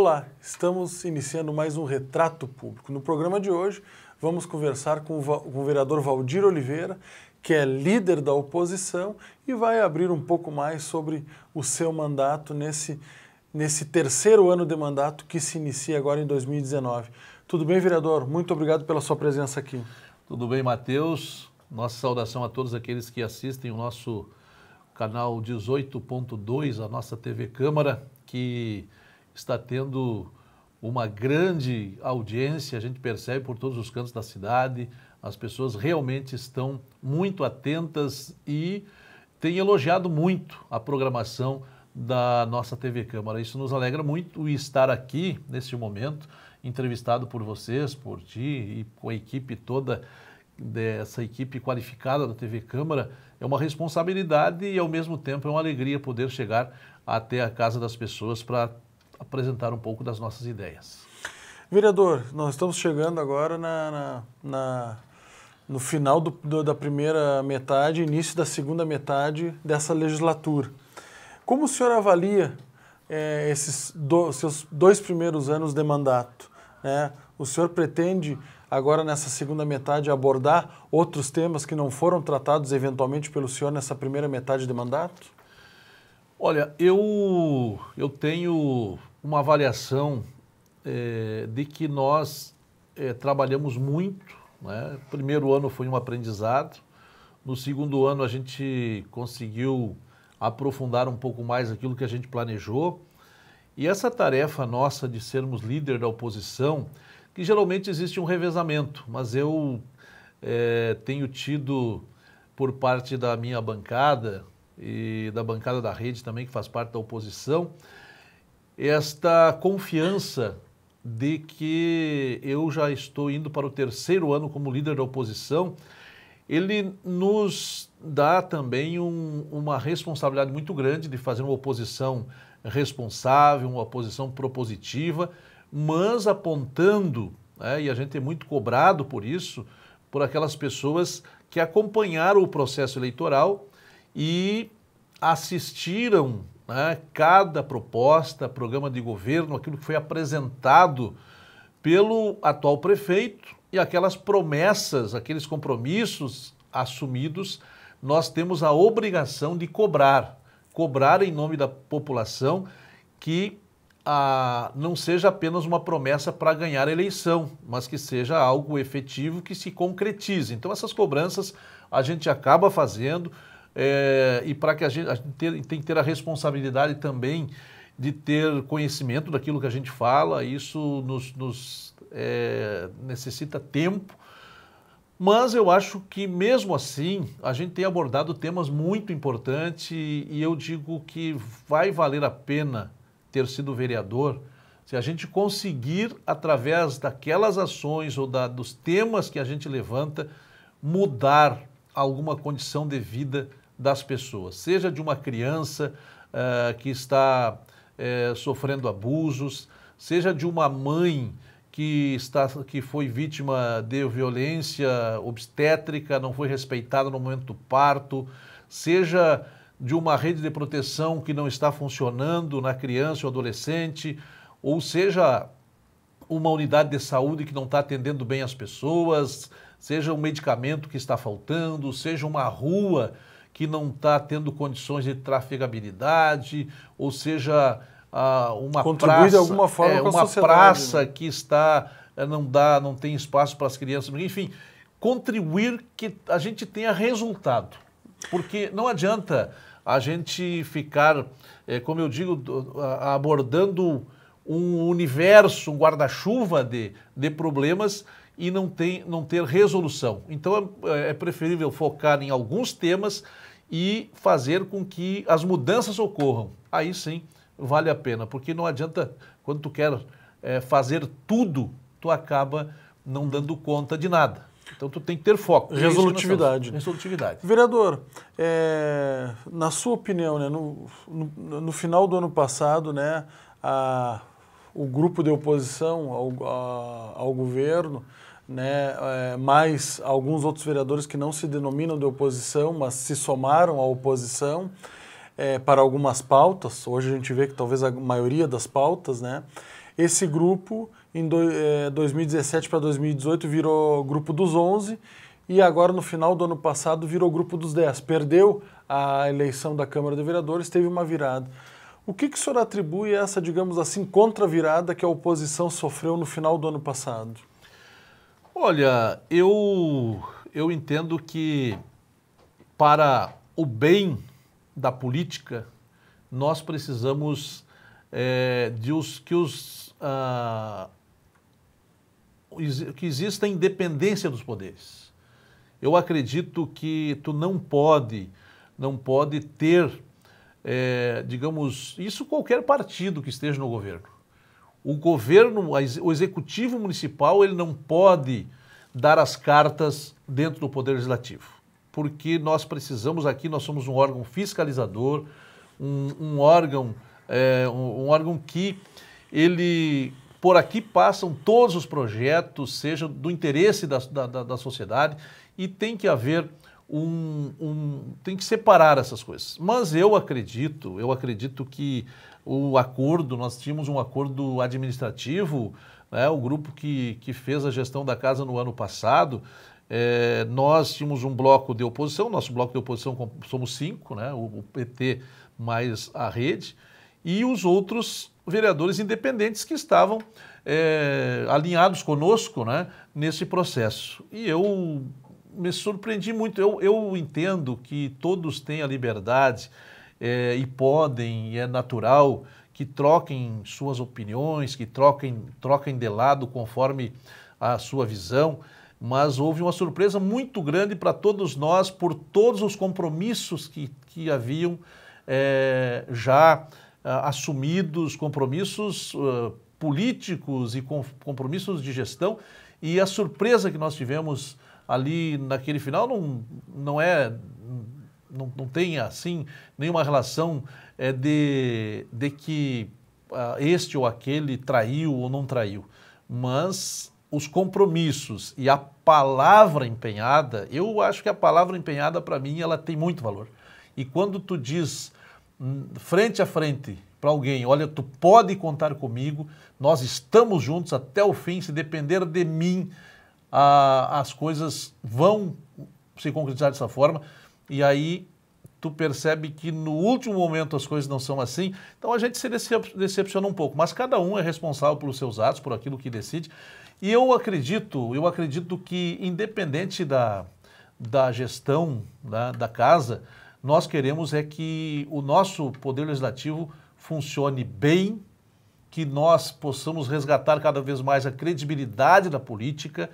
Olá, estamos iniciando mais um Retrato Público. No programa de hoje, vamos conversar com o, vereador Valdir Oliveira, que é líder da oposição e vai abrir um pouco mais sobre o seu mandato nesse, nesse terceiro ano de mandato que se inicia agora em 2019. Tudo bem, vereador? Muito obrigado pela sua presença aqui. Tudo bem, Matheus. Nossa saudação a todos aqueles que assistem o nosso canal 18.2, a nossa TV Câmara, que está tendo uma grande audiência, a gente percebe por todos os cantos da cidade, as pessoas realmente estão muito atentas e têm elogiado muito a programação da nossa TV Câmara. Isso nos alegra muito e estar aqui neste momento, entrevistado por vocês, por ti e com a equipe toda dessa equipe qualificada da TV Câmara, é uma responsabilidade e ao mesmo tempo é uma alegria poder chegar até a casa das pessoas para apresentar um pouco das nossas ideias. Vereador, nós estamos chegando agora na, na, na no final do, do, da primeira metade, início da segunda metade dessa legislatura. Como o senhor avalia é, esses do, seus dois primeiros anos de mandato? Né? O senhor pretende agora nessa segunda metade abordar outros temas que não foram tratados eventualmente pelo senhor nessa primeira metade de mandato? Olha, eu, eu tenho uma avaliação é, de que nós é, trabalhamos muito. Né? Primeiro ano foi um aprendizado. No segundo ano a gente conseguiu aprofundar um pouco mais aquilo que a gente planejou. E essa tarefa nossa de sermos líder da oposição, que geralmente existe um revezamento, mas eu é, tenho tido por parte da minha bancada e da bancada da rede também, que faz parte da oposição, esta confiança de que eu já estou indo para o terceiro ano como líder da oposição, ele nos dá também um, uma responsabilidade muito grande de fazer uma oposição responsável, uma oposição propositiva, mas apontando, né, e a gente é muito cobrado por isso, por aquelas pessoas que acompanharam o processo eleitoral e assistiram né, cada proposta, programa de governo, aquilo que foi apresentado pelo atual prefeito e aquelas promessas, aqueles compromissos assumidos, nós temos a obrigação de cobrar, cobrar em nome da população que ah, não seja apenas uma promessa para ganhar a eleição, mas que seja algo efetivo que se concretize. Então, essas cobranças a gente acaba fazendo, é, e para que a gente, a gente ter, tem que ter a responsabilidade também de ter conhecimento daquilo que a gente fala, isso nos, nos é, necessita tempo, mas eu acho que mesmo assim a gente tem abordado temas muito importantes e eu digo que vai valer a pena ter sido vereador se a gente conseguir, através daquelas ações ou da, dos temas que a gente levanta, mudar alguma condição de vida das pessoas, seja de uma criança uh, que está uh, sofrendo abusos, seja de uma mãe que, está, que foi vítima de violência obstétrica, não foi respeitada no momento do parto, seja de uma rede de proteção que não está funcionando na criança ou adolescente, ou seja uma unidade de saúde que não está atendendo bem as pessoas, seja um medicamento que está faltando, seja uma rua que não está tendo condições de trafegabilidade, ou seja, uma Contribui praça, de alguma forma é, uma praça né? que está eh, não dá, não tem espaço para as crianças, enfim, contribuir que a gente tenha resultado, porque não adianta a gente ficar, é, como eu digo, abordando um universo, um guarda-chuva de, de problemas e não, tem, não ter resolução. Então é, é preferível focar em alguns temas e fazer com que as mudanças ocorram. Aí sim vale a pena, porque não adianta, quando tu quer é, fazer tudo, tu acaba não dando conta de nada. Então tu tem que ter foco. É Resolutividade. Resolutividade. Vereador, é, na sua opinião, né, no, no, no, final do ano passado, né, a, o grupo de oposição ao, a, ao governo né, é, mais alguns outros vereadores que não se denominam de oposição, mas se somaram à oposição é, para algumas pautas. Hoje a gente vê que talvez a maioria das pautas, né? Esse grupo, em do, é, 2017 para 2018, virou grupo dos 11 e agora no final do ano passado virou grupo dos 10. Perdeu a eleição da Câmara de Vereadores, teve uma virada. O que, que o senhor atribui a essa, digamos assim, contra-virada que a oposição sofreu no final do ano passado? Olha, eu, eu entendo que para o bem da política, nós precisamos é, de os, que, os, ah, que exista independência dos poderes. Eu acredito que tu não pode, não pode ter, é, digamos, isso qualquer partido que esteja no governo. O governo, o executivo municipal, ele não pode dar as cartas dentro do poder legislativo, porque nós precisamos aqui, nós somos um órgão fiscalizador, um, um órgão, é, um, um órgão que ele por aqui passam todos os projetos, seja do interesse da, da, da sociedade, e tem que haver um, um, tem que separar essas coisas. Mas eu acredito, eu acredito que o acordo, nós tínhamos um acordo administrativo, né, o grupo que, que fez a gestão da casa no ano passado, é, nós tínhamos um bloco de oposição, nosso bloco de oposição somos cinco, né, o, o PT mais a rede, e os outros vereadores independentes que estavam é, alinhados conosco né, nesse processo. E eu me surpreendi muito. Eu, eu entendo que todos têm a liberdade é, e podem, e é natural, que troquem suas opiniões, que troquem, troquem de lado conforme a sua visão, mas houve uma surpresa muito grande para todos nós por todos os compromissos que, que haviam é, já ah, assumidos, compromissos uh, políticos e com, compromissos de gestão, e a surpresa que nós tivemos ali naquele final não, não é não, não tem assim nenhuma relação é, de, de que uh, este ou aquele traiu ou não traiu, mas os compromissos e a palavra empenhada, eu acho que a palavra empenhada para mim ela tem muito valor. E quando tu diz frente a frente para alguém, olha, tu pode contar comigo, nós estamos juntos até o fim, se depender de mim, a, as coisas vão se concretizar dessa forma, e aí tu percebe que no último momento as coisas não são assim, então a gente se decepciona um pouco, mas cada um é responsável pelos seus atos, por aquilo que decide, e eu acredito, eu acredito que independente da, da gestão da, da casa, nós queremos é que o nosso poder legislativo funcione bem, que nós possamos resgatar cada vez mais a credibilidade da política,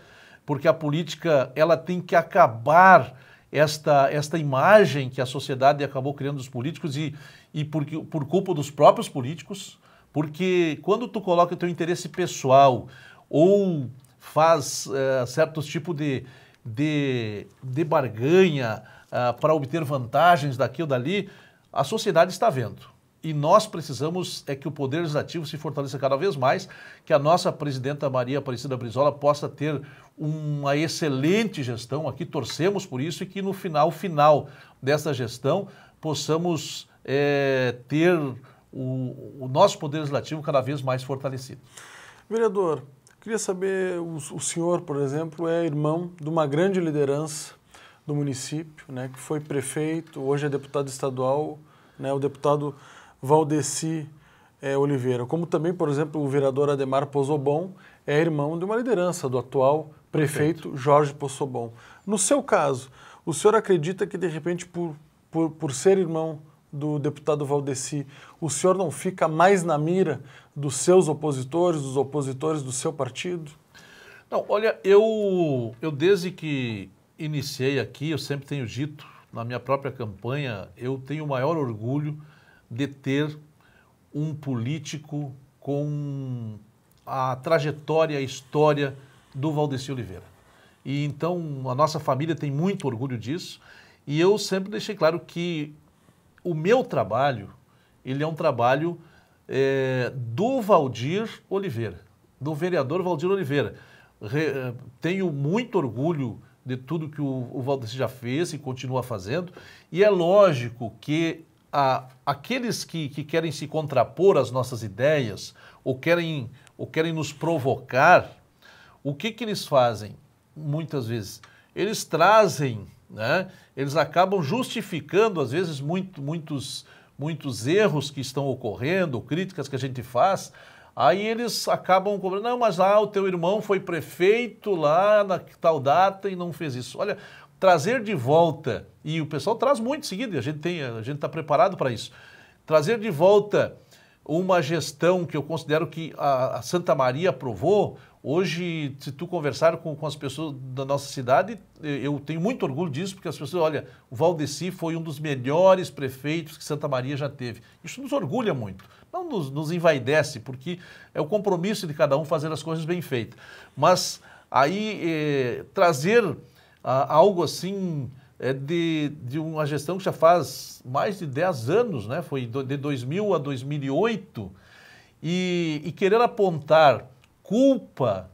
porque a política ela tem que acabar esta, esta imagem que a sociedade acabou criando dos políticos e, e por, por culpa dos próprios políticos, porque quando tu coloca o teu interesse pessoal ou faz uh, certos tipos de, de, de barganha, uh, para obter vantagens daqui ou dali, a sociedade está vendo. E nós precisamos é que o Poder Legislativo se fortaleça cada vez mais, que a nossa presidenta Maria Aparecida Brizola possa ter uma excelente gestão, aqui torcemos por isso, e que no final, final dessa gestão possamos é, ter o, o, nosso Poder Legislativo cada vez mais fortalecido. Vereador, queria saber, o, o senhor, por exemplo, é irmão de uma grande liderança do município, né, que foi prefeito, hoje é deputado estadual, né, o deputado Valdeci é, Oliveira. Como também, por exemplo, o vereador Ademar Pozobon é irmão de uma liderança do atual prefeito Perfeito. Jorge Pozobon. No seu caso, o senhor acredita que, de repente, por, por, por ser irmão do deputado Valdeci, o senhor não fica mais na mira dos seus opositores, dos opositores do seu partido? Não, olha, eu, eu desde que iniciei aqui, eu sempre tenho dito, na minha própria campanha, eu tenho o maior orgulho de ter um político com a trajetória, a história do Valdeci Oliveira. E então a nossa família tem muito orgulho disso. E eu sempre deixei claro que o meu trabalho, ele é um trabalho é, do Valdir Oliveira, do vereador Valdir Oliveira. Re, tenho muito orgulho de tudo que o, o Valdeci já fez e continua fazendo. E é lógico que a, aqueles que, que querem se contrapor às nossas ideias ou querem, ou querem nos provocar, o que, que eles fazem? Muitas vezes, eles trazem, né? eles acabam justificando, às vezes, muito, muitos, muitos erros que estão ocorrendo, críticas que a gente faz, Aí eles acabam cobrando, não, mas lá o teu irmão foi prefeito lá na tal data e não fez isso. Olha, trazer de volta, e o pessoal traz muito seguido, a gente tem, a gente está preparado para isso. Trazer de volta uma gestão que eu considero que a, a, Santa Maria aprovou. Hoje, se tu conversar com, com as pessoas da nossa cidade, eu tenho muito orgulho disso, porque as pessoas, olha, o Valdeci foi um dos melhores prefeitos que Santa Maria já teve. Isso nos orgulha muito. Não nos, nos envaidece, porque é o compromisso de cada um fazer as coisas bem feitas. Mas aí eh, trazer ah, algo assim é de, de uma gestão que já faz mais de 10 anos, né? foi de 2000 a 2008, e, e querer apontar culpa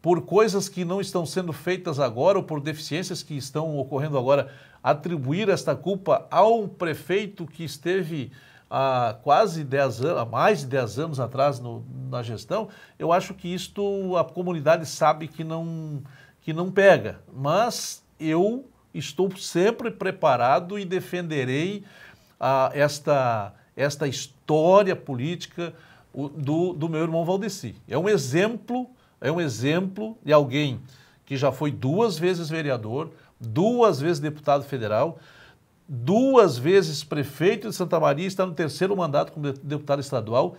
por coisas que não estão sendo feitas agora ou por deficiências que estão ocorrendo agora, atribuir esta culpa ao prefeito que esteve há quase 10 anos, há mais de 10 anos atrás no, na gestão, eu acho que isto a comunidade sabe que não, que não pega. Mas eu estou sempre preparado e defenderei ah, esta, esta história política do, do meu irmão Valdeci. É um exemplo, é um exemplo de alguém que já foi duas vezes vereador, duas vezes deputado federal, duas vezes prefeito de Santa Maria, está no terceiro mandato como deputado estadual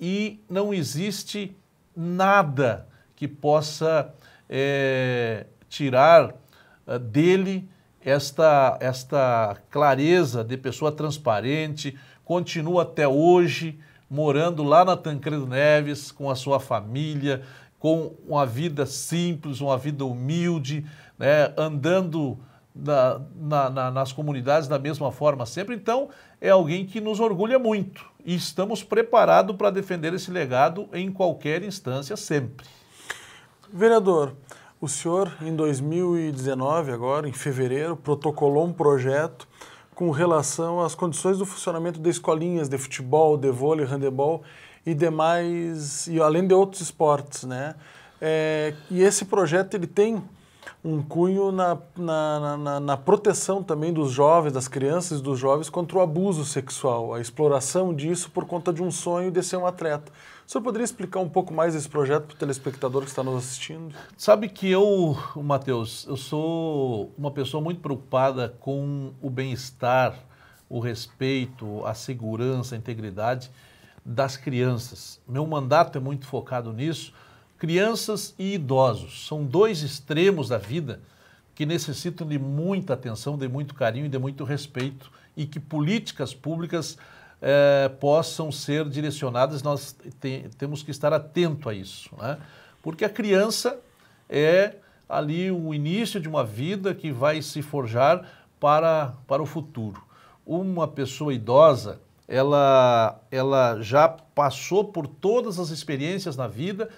e não existe nada que possa é, tirar uh, dele esta, esta clareza de pessoa transparente, continua até hoje morando lá na Tancredo Neves com a sua família, com uma vida simples, uma vida humilde, né, andando na, na, na, nas comunidades da mesma forma sempre. Então, é alguém que nos orgulha muito e estamos preparados para defender esse legado em qualquer instância sempre. Vereador, o senhor, em 2019, agora, em fevereiro, protocolou um projeto com relação às condições do funcionamento de escolinhas de futebol, de vôlei, handebol e demais, e além de outros esportes, né? É, e esse projeto ele tem um cunho na, na, na, na, proteção também dos jovens, das crianças e dos jovens contra o abuso sexual, a exploração disso por conta de um sonho de ser um atleta. O senhor poderia explicar um pouco mais esse projeto para o telespectador que está nos assistindo? Sabe que eu, Matheus, eu sou uma pessoa muito preocupada com o bem-estar, o respeito, a segurança, a integridade das crianças. Meu mandato é muito focado nisso. Crianças e idosos são dois extremos da vida que necessitam de muita atenção, de muito carinho e de muito respeito e que políticas públicas é, possam ser direcionadas, nós te, temos que estar atento a isso, né? porque a criança é ali o início de uma vida que vai se forjar para, para o futuro. Uma pessoa idosa, ela, ela já passou por todas as experiências na vida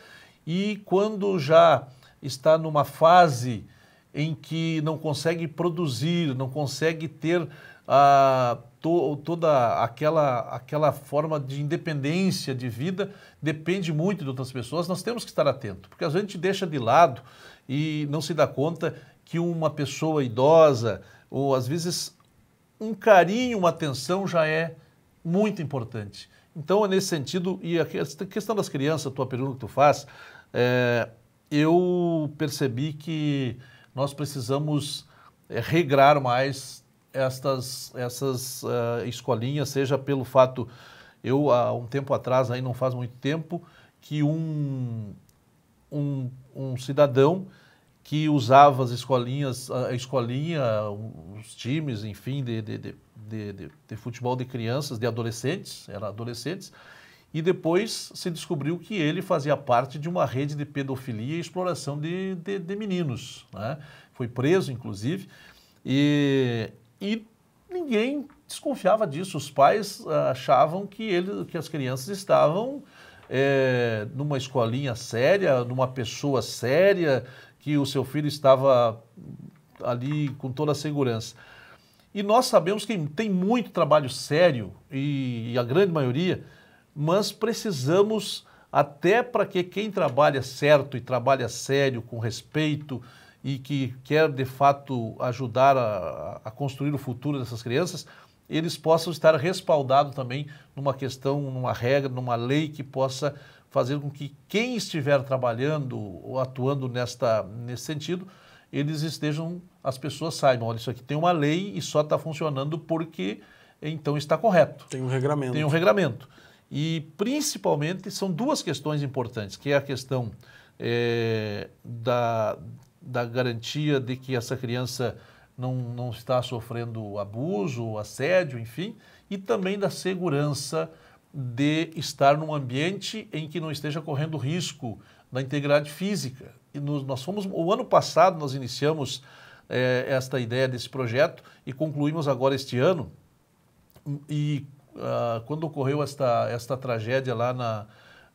e quando já está numa fase em que não consegue produzir, não consegue ter a to, toda aquela, aquela forma de independência de vida depende muito de outras pessoas, nós temos que estar atento, porque a gente deixa de lado e não se dá conta que uma pessoa idosa, ou às vezes um carinho, uma atenção já é muito importante. Então, é nesse sentido, e a questão das crianças, a tua pergunta que tu faz, é, eu percebi que nós precisamos é, regrar mais estas, essas uh, escolinhas, seja pelo fato, eu há um tempo atrás, aí não faz muito tempo, que um, um, um cidadão que usava as escolinhas, a escolinha, os times, enfim, de, de, de, de, de futebol de crianças, de adolescentes, eram adolescentes, e depois se descobriu que ele fazia parte de uma rede de pedofilia e exploração de, de, de meninos. Né? Foi preso, inclusive, e e ninguém desconfiava disso. Os pais ah, achavam que, ele, que as crianças estavam é, numa escolinha séria, numa pessoa séria, que o seu filho estava ali com toda a segurança. E nós sabemos que tem muito trabalho sério, e, e a grande maioria, mas precisamos, até para que quem trabalha certo e trabalha sério, com respeito, e que quer de fato ajudar a, a construir o futuro dessas crianças, eles possam estar respaldados também numa questão, numa regra, numa lei que possa fazer com que quem estiver trabalhando ou atuando nesta, nesse sentido, eles estejam, as pessoas saibam, olha, isso aqui tem uma lei e só está funcionando porque então está correto. Tem um regramento. Tem um regramento. E principalmente são duas questões importantes, que é a questão é, da, da garantia de que essa criança não, não está sofrendo abuso, assédio, enfim, e também da segurança de estar num ambiente em que não esteja correndo risco da integridade física. E nós fomos, o ano passado nós iniciamos é, esta ideia desse projeto e concluímos agora este ano. E uh, quando ocorreu esta, esta tragédia lá na,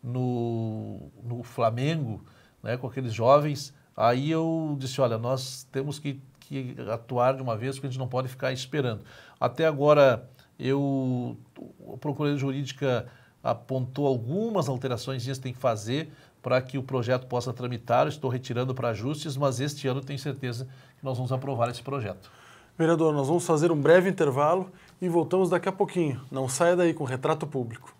no, no Flamengo, né, com aqueles jovens, aí eu disse, olha, nós temos que, que atuar de uma vez, porque a gente não pode ficar esperando. Até agora, eu, a Procuradoria Jurídica apontou algumas alterações que tem que fazer para que o projeto possa tramitar. Estou retirando para ajustes, mas este ano tenho certeza que nós vamos aprovar esse projeto. Vereador, nós vamos fazer um breve intervalo e voltamos daqui a pouquinho. Não saia daí com o retrato público.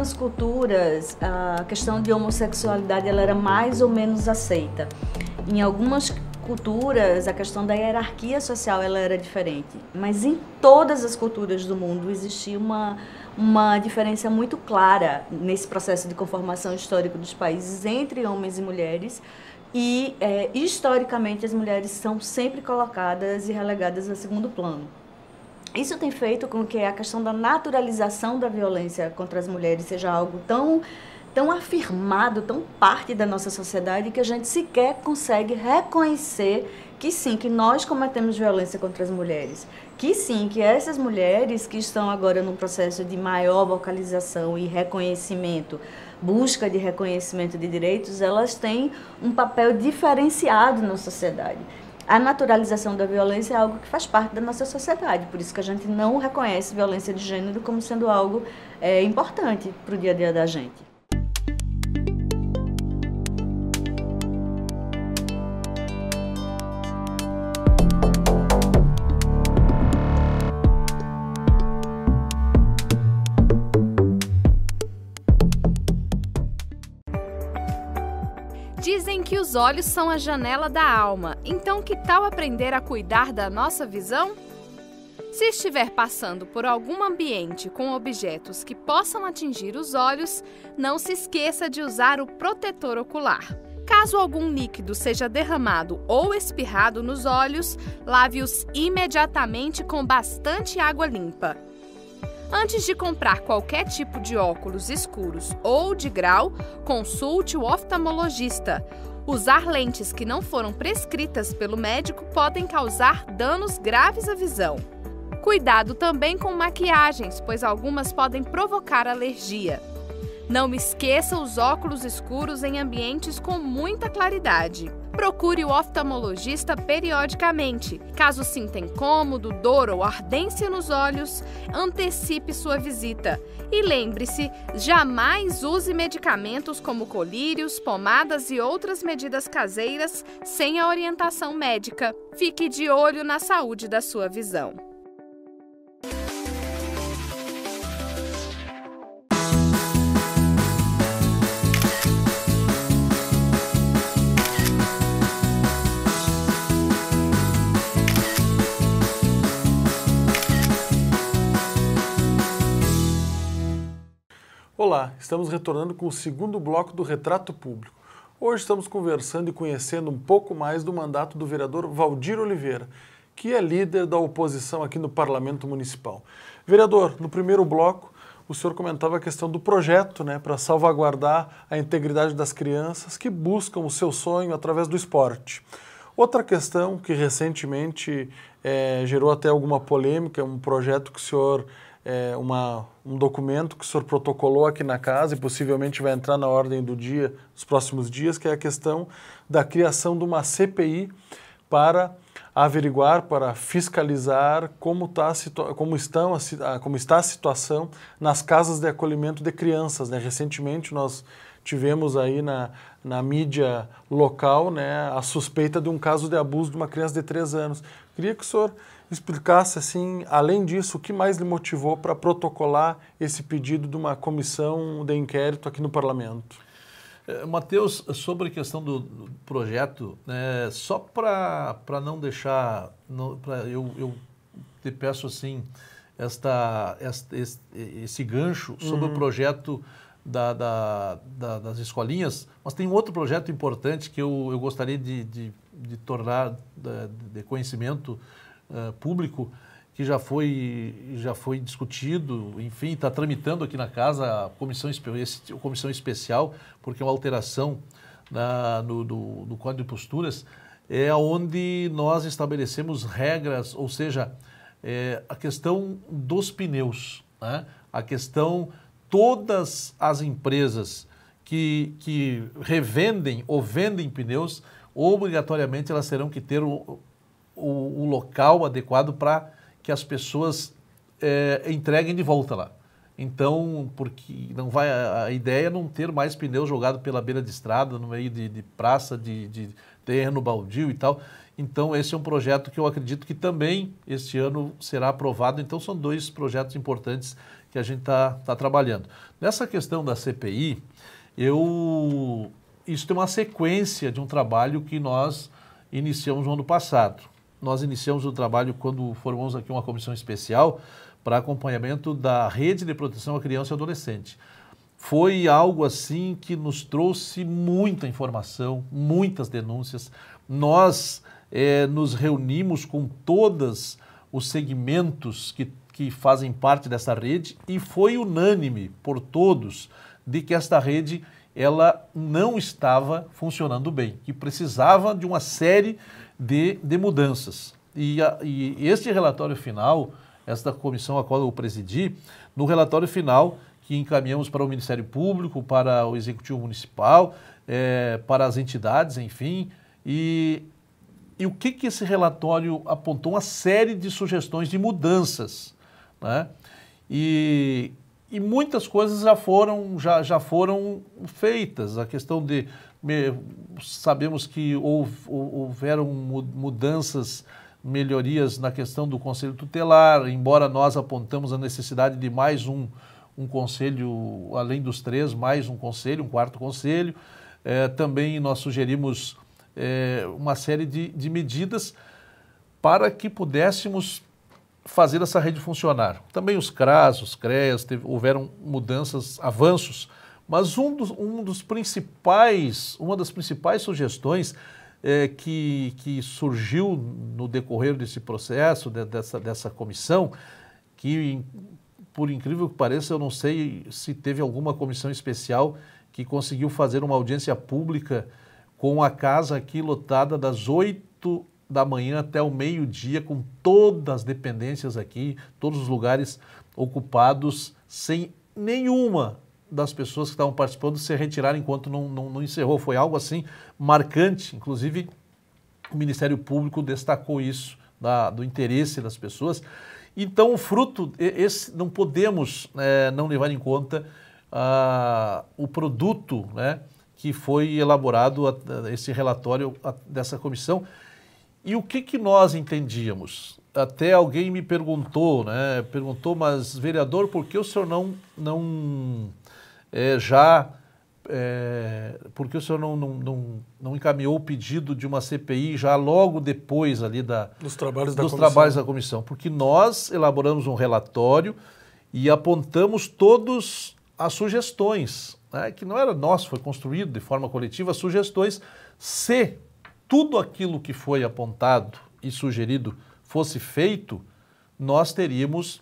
Algumas culturas a questão de homossexualidade ela era mais ou menos aceita. Em algumas culturas a questão da hierarquia social ela era diferente, mas em todas as culturas do mundo existia uma uma diferença muito clara nesse processo de conformação histórico dos países entre homens e mulheres e é, historicamente as mulheres são sempre colocadas e relegadas a segundo plano. Isso tem feito com que a questão da naturalização da violência contra as mulheres seja algo tão tão afirmado, tão parte da nossa sociedade que a gente sequer consegue reconhecer que sim, que nós cometemos violência contra as mulheres, que sim, que essas mulheres que estão agora num processo de maior vocalização e reconhecimento, busca de reconhecimento de direitos, elas têm um papel diferenciado na sociedade a naturalização da violência é algo que faz parte da nossa sociedade, por isso que a gente não reconhece violência de gênero como sendo algo é, importante para o dia a dia da gente. Os olhos são a janela da alma, então que tal aprender a cuidar da nossa visão? Se estiver passando por algum ambiente com objetos que possam atingir os olhos, não se esqueça de usar o protetor ocular. Caso algum líquido seja derramado ou espirrado nos olhos, lave-os imediatamente com bastante água limpa. Antes de comprar qualquer tipo de óculos escuros ou de grau, consulte o oftalmologista. Usar lentes que não foram prescritas pelo médico podem causar danos graves à visão. Cuidado também com maquiagens, pois algumas podem provocar alergia. Não esqueça os óculos escuros em ambientes com muita claridade. Procure o oftalmologista periodicamente. Caso sinta incômodo, dor ou ardência nos olhos, antecipe sua visita. E lembre-se, jamais use medicamentos como colírios, pomadas e outras medidas caseiras sem a orientação médica. Fique de olho na saúde da sua visão. Olá, estamos retornando com o segundo bloco do Retrato Público. Hoje estamos conversando e conhecendo um pouco mais do mandato do vereador Valdir Oliveira, que é líder da oposição aqui no Parlamento Municipal. Vereador, no primeiro bloco, o senhor comentava a questão do projeto né, para salvaguardar a integridade das crianças que buscam o seu sonho através do esporte. Outra questão que recentemente é, gerou até alguma polêmica, um projeto que o senhor, é, uma, um documento que o senhor protocolou aqui na casa e possivelmente vai entrar na ordem do dia, nos próximos dias, que é a questão da criação de uma CPI para averiguar, para fiscalizar como, tá como, estão a, como está a situação nas casas de acolhimento de crianças. Né? Recentemente nós tivemos aí na, na mídia local né, a suspeita de um caso de abuso de uma criança de 3 anos. Queria que o senhor explicasse, assim, além disso, o que mais lhe motivou para protocolar esse pedido de uma comissão de inquérito aqui no Parlamento. É, Matheus, sobre a questão do, do projeto, né, só para não deixar, não, eu, eu te peço assim, esta, esta esse, esse, gancho sobre uhum. o projeto da, da, da, das escolinhas, mas tem outro projeto importante que eu, eu gostaria de, de, de tornar de, de conhecimento uh, público, que já foi, já foi discutido, enfim, está tramitando aqui na casa a comissão, a comissão especial, porque é uma alteração na, no, do, do Código de Posturas, é onde nós estabelecemos regras, ou seja, é, a questão dos pneus, né? a questão todas as empresas que, que revendem ou vendem pneus, obrigatoriamente elas terão que ter o, o local adequado para que as pessoas é, entreguem de volta lá. Então, porque não vai a, ideia é não ter mais pneus jogados pela beira de estrada, no meio de, de praça, de, de terreno baldio e tal. Então, esse é um projeto que eu acredito que também este ano será aprovado. Então, são dois projetos importantes que a gente está tá trabalhando. Nessa questão da CPI, eu isso tem uma sequência de um trabalho que nós iniciamos no ano passado. Nós iniciamos o trabalho quando formamos aqui uma comissão especial para acompanhamento da rede de proteção à criança e adolescente. Foi algo assim que nos trouxe muita informação, muitas denúncias. Nós é, nos reunimos com todos os segmentos que, que fazem parte dessa rede e foi unânime por todos de que esta rede ela não estava funcionando bem, que precisava de uma série de, de mudanças. E, a, e este relatório final, esta comissão a qual eu presidi, no relatório final que encaminhamos para o Ministério Público, para o Executivo Municipal, é, para as entidades, enfim, e, e o que, que esse relatório apontou? Uma série de sugestões de mudanças, né? E, e muitas coisas já foram, já, já foram feitas. A questão de sabemos que houve, houveram mudanças, melhorias na questão do conselho tutelar, embora nós apontamos a necessidade de mais um, um conselho, além dos três, mais um conselho, um quarto conselho. É, também nós sugerimos é, uma série de, de medidas para que pudéssemos fazer essa rede funcionar. Também os CRAS, os CREAS, teve, houveram mudanças, avanços mas um dos, um dos principais, uma das principais sugestões é, que, que surgiu no decorrer desse processo, de, dessa, dessa comissão, que por incrível que pareça, eu não sei se teve alguma comissão especial que conseguiu fazer uma audiência pública com a casa aqui lotada das 8 da manhã até o meio-dia, com todas as dependências aqui, todos os lugares ocupados, sem nenhuma das pessoas que estavam participando se retirar enquanto não, não, não encerrou. Foi algo assim marcante. Inclusive, o Ministério Público destacou isso, da, do interesse das pessoas. Então, o fruto, esse, não podemos é, não levar em conta ah, o produto né, que foi elaborado, a, a, esse relatório a, dessa comissão. E o que, que nós entendíamos? Até alguém me perguntou, né? Perguntou, mas vereador, por que o senhor não, não é, já é, porque o senhor não, não, não, não, encaminhou o pedido de uma CPI já logo depois ali da, dos trabalhos da, dos comissão. trabalhos da comissão? Porque nós elaboramos um relatório e apontamos todas as sugestões, né, que não era nosso, foi construído de forma coletiva, sugestões, se tudo aquilo que foi apontado e sugerido fosse feito, nós teríamos,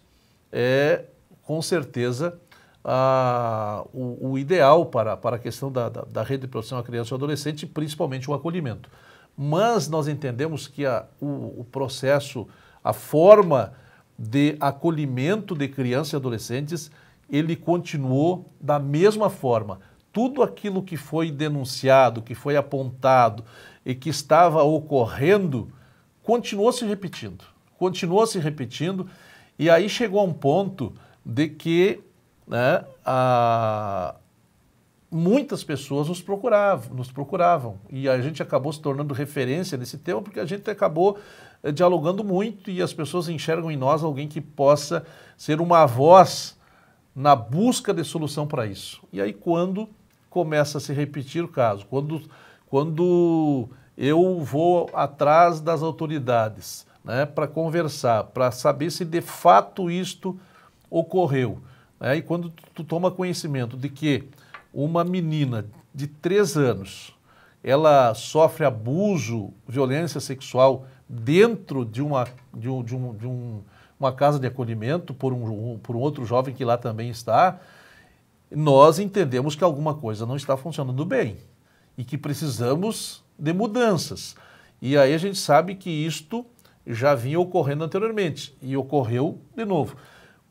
é, com certeza, a, o, o, ideal para, para a questão da, da, da rede de proteção à criança e ao adolescente, principalmente o acolhimento. Mas nós entendemos que a, o, o processo, a forma de acolhimento de crianças e adolescentes, ele continuou da mesma forma. Tudo aquilo que foi denunciado, que foi apontado e que estava ocorrendo, continuou se repetindo. Continuou se repetindo. E aí chegou a um ponto de que né, a, muitas pessoas nos procuravam, nos procuravam. E a gente acabou se tornando referência nesse tema porque a gente acabou eh, dialogando muito e as pessoas enxergam em nós alguém que possa ser uma voz na busca de solução para isso. E aí quando começa a se repetir o caso, quando, quando eu vou atrás das autoridades né, para conversar, para saber se de fato isto ocorreu, né? E quando tu toma conhecimento de que uma menina de três anos ela sofre abuso, violência sexual dentro de uma, de um, de um, de um, uma casa de acolhimento por um, por um outro jovem que lá também está, nós entendemos que alguma coisa não está funcionando bem e que precisamos de mudanças. E aí a gente sabe que isto já vinha ocorrendo anteriormente e ocorreu de novo.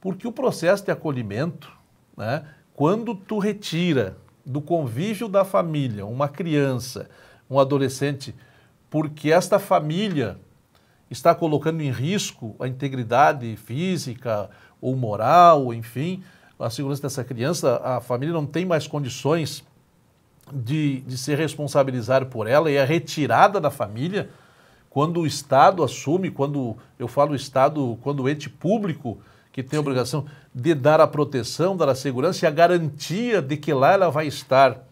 Porque o processo de acolhimento, né, quando tu retira do convívio da família uma criança, um adolescente, porque esta família está colocando em risco a integridade física ou moral, enfim, a segurança dessa criança, a família não tem mais condições de, de ser responsabilizado por ela e a retirada da família, quando o Estado assume, quando eu falo Estado, quando o ente público que tem a obrigação de dar a proteção, dar a segurança e a garantia de que lá ela vai estar,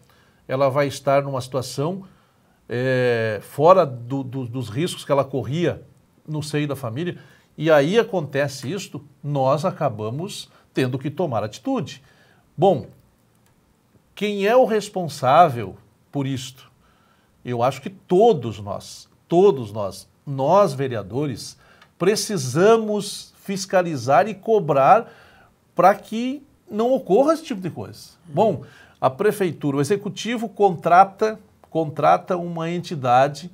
ela vai estar numa situação é, fora do, do, dos riscos que ela corria no seio da família. E aí acontece isto, nós acabamos tendo que tomar atitude. Bom, quem é o responsável por isto? Eu acho que todos nós, todos nós, nós vereadores, precisamos fiscalizar e cobrar para que não ocorra esse tipo de coisa. Bom, a prefeitura, o executivo contrata, contrata uma entidade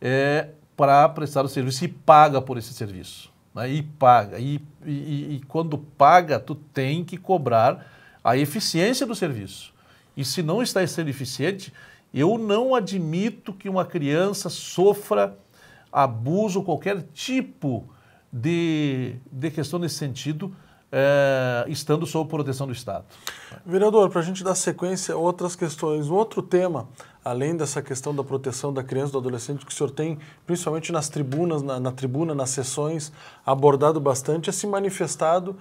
é, para prestar o serviço e paga por esse serviço. Né? E paga. E, e, e quando paga, tu tem que cobrar a eficiência do serviço. E se não está sendo eficiente, eu não admito que uma criança sofra abuso, qualquer tipo de, de questão nesse sentido, é, estando sob proteção do Estado. Vereador, para a gente dar sequência a outras questões, outro tema, além dessa questão da proteção da criança e do adolescente, que o senhor tem, principalmente nas tribunas, na, na tribuna, nas sessões, abordado bastante, é se manifestado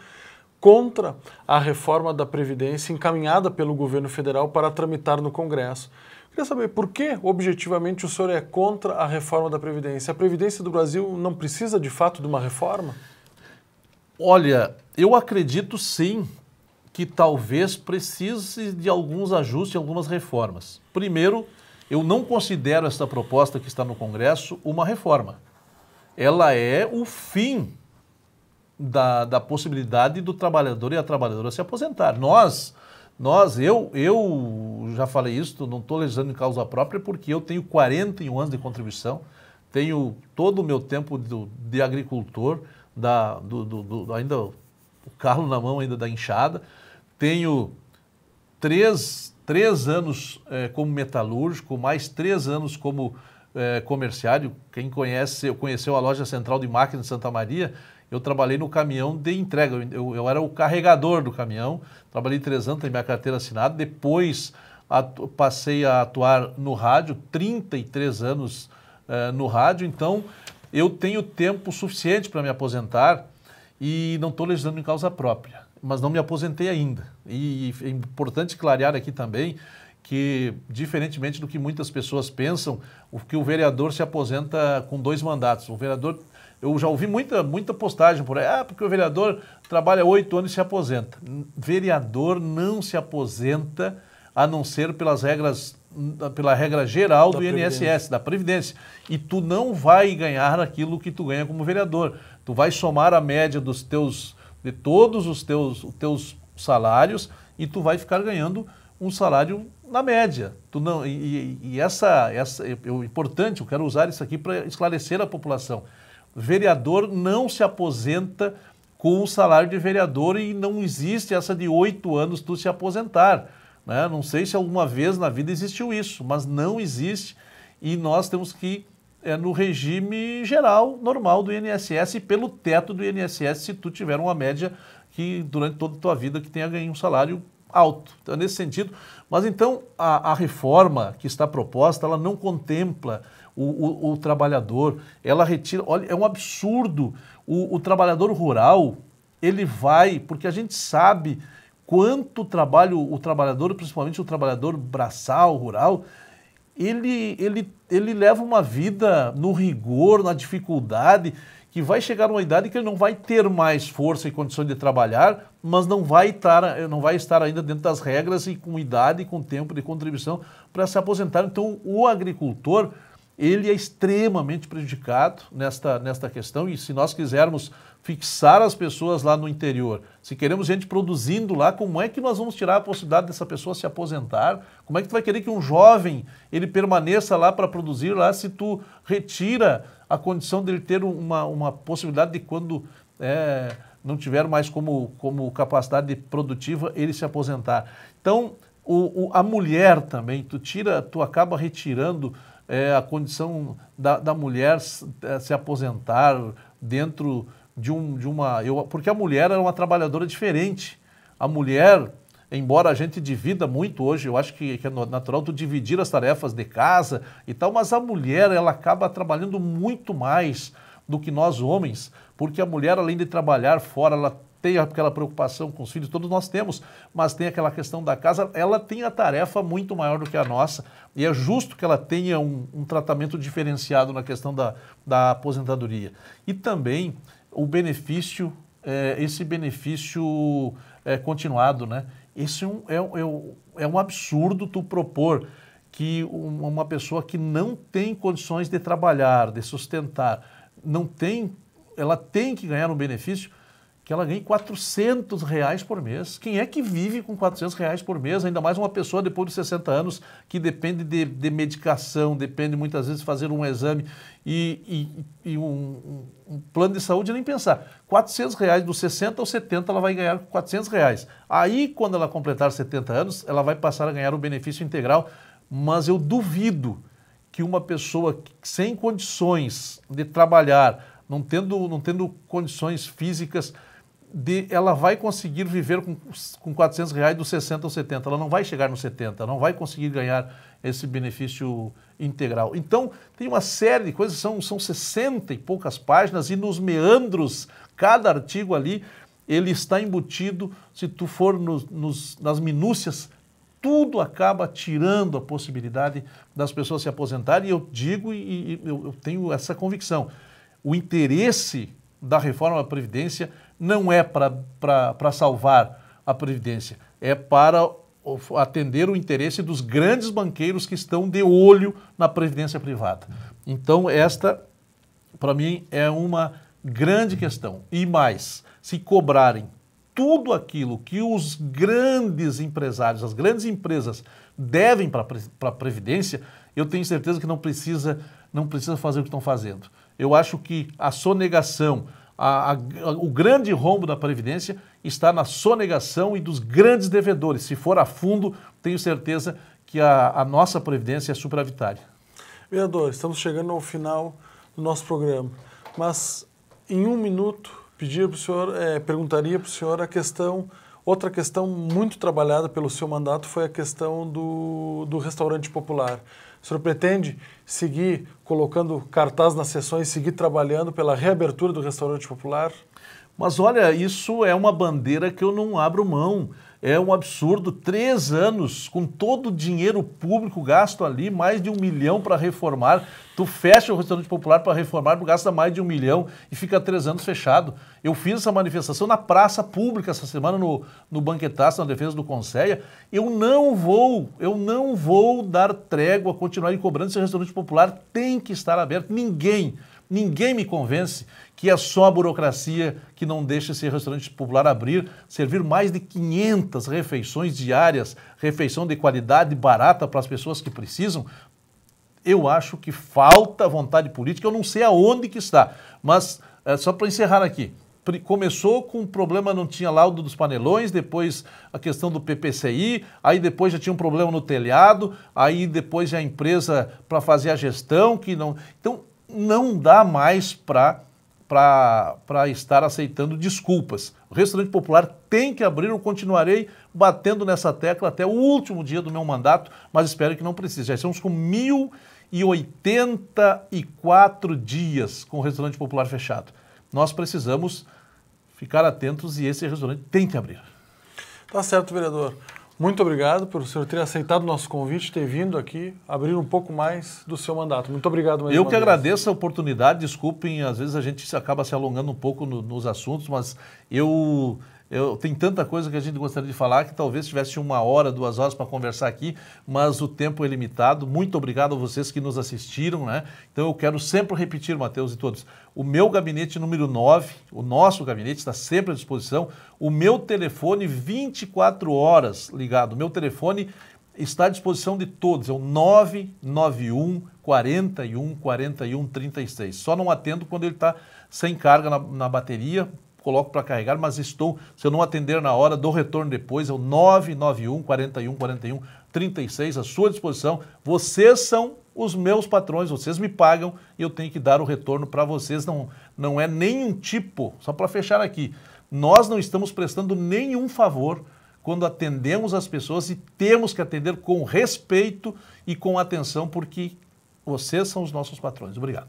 contra a reforma da Previdência encaminhada pelo governo federal para tramitar no Congresso. Queria saber por que, objetivamente, o senhor é contra a reforma da Previdência? A Previdência do Brasil não precisa, de fato, de uma reforma? Olha, eu acredito sim que talvez precise de alguns ajustes algumas reformas. Primeiro, eu não considero esta proposta que está no Congresso uma reforma. Ela é o fim da, da possibilidade do trabalhador e a trabalhadora se aposentar. Nós, nós, eu, eu já falei isso, não estou legislando em causa própria, porque eu tenho 41 anos de contribuição, tenho todo o meu tempo de agricultor, da, do, do, do, ainda o carro na mão ainda da enxada, tenho três, três anos é, como metalúrgico, mais três anos como é, comerciário. Quem conhece, conheceu a loja central de máquinas de Santa Maria, eu trabalhei no caminhão de entrega, eu, eu era o carregador do caminhão, trabalhei três anos, tenho minha carteira assinada, depois atu, passei a atuar no rádio, 33 anos uh, no rádio, então eu tenho tempo suficiente para me aposentar e não estou legislando em causa própria, mas não me aposentei ainda. E é importante clarear aqui também que, diferentemente do que muitas pessoas pensam, o que o vereador se aposenta com dois mandatos. O vereador eu já ouvi muita, muita postagem por aí, ah, porque o vereador trabalha oito anos e se aposenta. Vereador não se aposenta a não ser pelas regras pela regra geral Da do INSS, da Previdência. E tu não vai ganhar aquilo que tu ganha como vereador. Tu vai somar a média dos teus, de todos os teus, os teus salários e tu vai ficar ganhando um salário na média. Tu não, e, e- e essa, essa é é importante, eu quero usar isso aqui para esclarecer a população. Vereador não se aposenta com o salário de vereador e não existe essa de oito anos tu se aposentar. Né? Não sei se alguma vez na vida existiu isso, mas não existe e nós temos que é, no regime geral, normal do INSS e pelo teto do INSS se tu tiver uma média que durante toda a tua vida que tenha ganho um salário alto. Então, nesse sentido, mas então a, a reforma que está proposta, ela não contempla o, o- o trabalhador, ela retira, olha, é um absurdo. O, o trabalhador rural, ele vai, porque a gente sabe quanto trabalho o trabalhador, principalmente o trabalhador braçal, rural, ele, ele, ele leva uma vida no rigor, na dificuldade, que vai chegar numa idade que ele não vai ter mais força e condições de trabalhar, mas não vai estar, não vai estar ainda dentro das regras e com idade e com tempo de contribuição para se aposentar. Então, o agricultor, ele é extremamente prejudicado nesta, nesta questão e se nós quisermos fixar as pessoas lá no interior, se queremos gente produzindo lá, como é que nós vamos tirar a possibilidade dessa pessoa se aposentar? Como é que tu vai querer que um jovem ele permaneça lá para produzir lá se tu retira a condição dele ter uma, uma possibilidade de quando é, não tiver mais como, como capacidade produtiva ele se aposentar? Então, o, o- a mulher também, tu tira, tu acaba retirando é, a condição da, da mulher se, eh, se aposentar dentro de, um, de uma. Eu, porque a mulher era uma trabalhadora diferente. A mulher, embora a gente divida muito hoje, eu acho que, que é natural tu dividir as tarefas de casa e tal, mas a mulher ela acaba trabalhando muito mais do que nós homens, porque a mulher, além de trabalhar fora, ela tem aquela preocupação com os filhos, todos nós temos, mas tem aquela questão da casa, ela tem a tarefa muito maior do que a nossa, e é justo que ela tenha um, um tratamento diferenciado na questão da, da aposentadoria. E também o benefício, eh, esse benefício eh, continuado, né? Esse é um, é, é um- é um absurdo tu propor que um- uma pessoa que não tem condições de trabalhar, de sustentar, não tem, ela tem que ganhar um benefício que ela ganhe 400 reais por mês. Quem é que vive com 400 reais por mês? Ainda mais uma pessoa depois de 60 anos que depende de, de medicação, depende muitas vezes de fazer um exame e, e- e um, um- plano de saúde nem pensar. 400 reais dos 60 aos 70 ela vai ganhar 400 reais. Aí quando ela completar 70 anos ela vai passar a ganhar o benefício integral, mas eu duvido que uma pessoa sem condições de trabalhar, não tendo, não tendo condições físicas, de, ela vai conseguir viver com, com 400 reais dos 60 aos 70. Ela não vai chegar nos 70, não vai conseguir ganhar esse benefício integral. Então, tem uma série de coisas, são, são 60 e poucas páginas, e nos meandros, cada artigo ali, ele está embutido, se tu for nos- nos- nas minúcias, tudo acaba tirando a possibilidade das pessoas se aposentarem. E eu digo e, e eu, eu tenho essa convicção: o interesse da reforma da Previdência não é para salvar a Previdência, é para atender o interesse dos grandes banqueiros que estão de olho na Previdência privada. Então, esta para mim é uma grande questão. E mais, se cobrarem tudo aquilo que os grandes empresários, as grandes empresas devem para a Previdência, eu tenho certeza que não precisa, não precisa fazer o que estão fazendo. Eu acho que a sonegação, a- a- o grande rombo da Previdência está na sonegação e dos grandes devedores. Se for a fundo, tenho certeza que a, a nossa Previdência é superavitária. Vereador, estamos chegando ao final do nosso programa, mas em um minuto pedir para o senhor, eh, perguntaria para o senhor a questão, outra questão muito trabalhada pelo seu mandato foi a questão do, do restaurante popular. O senhor pretende seguir colocando cartaz nas sessões, seguir trabalhando pela reabertura do restaurante popular? Mas olha, isso é uma bandeira que eu não abro mão. É um absurdo. Três anos com todo o dinheiro público gasto ali, mais de um milhão para reformar. Tu fecha o restaurante popular para reformar, tu gasta mais de um milhão e fica três anos fechado. Eu fiz essa manifestação na praça pública essa semana no, no banquetaço, na defesa do Conceia. Eu não vou, eu não vou dar trégua, continuar cobrando esse restaurante popular. Tem que estar aberto. Ninguém Ninguém me convence que é só a burocracia que não deixa esse restaurante popular abrir, servir mais de 500 refeições diárias, refeição de qualidade barata para as pessoas que precisam. Eu acho que falta vontade política, eu não sei aonde que está, mas é, só para encerrar aqui, começou com um problema, não tinha laudo dos panelões, depois a questão do PPCI, aí depois já tinha um problema no telhado, aí depois a empresa para fazer a gestão que não. Então, não dá mais para para estar aceitando desculpas. O restaurante popular tem que abrir, eu continuarei batendo nessa tecla até o último dia do meu mandato, mas espero que não precise. Já estamos com 1.084 dias com o restaurante popular fechado. Nós precisamos ficar atentos e esse restaurante tem que abrir. Tá certo, vereador. Muito obrigado por o senhor ter aceitado o nosso convite, ter vindo aqui, abrir um pouco mais do seu mandato. Muito obrigado mais Eu que vez. agradeço a oportunidade, desculpem, às vezes a gente acaba se alongando um pouco no, nos assuntos, mas eu eu, tem tanta coisa que a gente gostaria de falar que talvez tivesse uma hora, duas horas para conversar aqui, mas o tempo é limitado. Muito obrigado a vocês que nos assistiram. Né? Então eu quero sempre repetir, Matheus e todos, o meu gabinete número 9, o nosso gabinete está sempre à disposição. O meu telefone 24 horas ligado. O meu telefone está à disposição de todos. É o 991 41 41 36. Só não atendo quando ele está sem carga na, na bateria, coloco para carregar, mas estou, se eu não atender na hora, dou retorno depois, é o 991 41 41 36 à sua disposição. Vocês são os meus patrões, vocês me pagam e eu tenho que dar o retorno para vocês. Não, não é nenhum tipo, só para fechar aqui, nós não estamos prestando nenhum favor quando atendemos as pessoas e temos que atender com respeito e com atenção, porque vocês são os nossos patrões. Obrigado.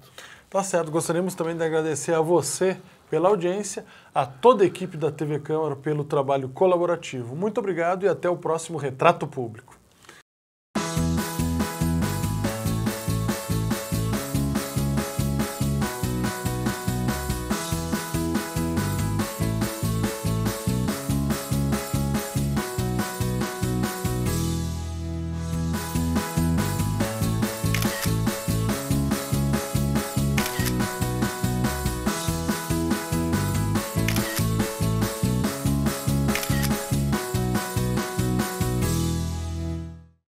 Tá certo. Gostaríamos também de agradecer a você pela audiência, a toda a equipe da TV Câmara pelo trabalho colaborativo. Muito obrigado e até o próximo Retrato Público.